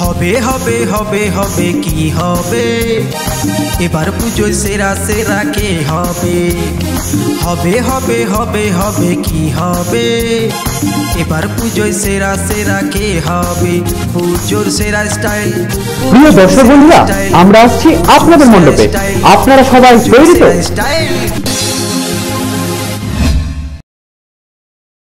হবে হবে হবে হবে কি হবে? এবার পুজোয় সেরা সেরা কে হবে? হবে হবে হবে হবে কি হবে? এবার পুজোয় সেরা সেরা কে হবে? পুজোর সেরা স্টাইল প্রিয় দর্শক বন্ধুরা আমরা আসছি আপনাদের মণ্ডপে। আপনারা সবাই তৈরি তো? স্টাইল